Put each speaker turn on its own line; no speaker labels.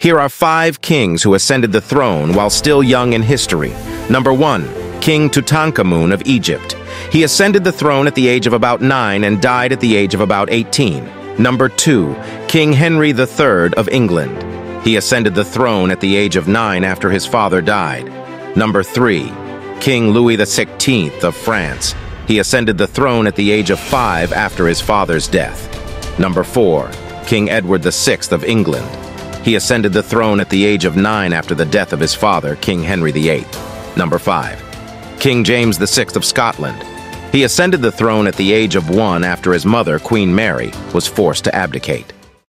Here are five kings who ascended the throne while still young in history. Number one, King Tutankhamun of Egypt. He ascended the throne at the age of about nine and died at the age of about 18. Number two, King Henry III of England. He ascended the throne at the age of nine after his father died. Number three, King Louis XVI of France. He ascended the throne at the age of five after his father's death. Number four, King Edward VI of England. He ascended the throne at the age of nine after the death of his father, King Henry VIII. Number 5. King James VI of Scotland. He ascended the throne at the age of one after his mother, Queen Mary, was forced to abdicate.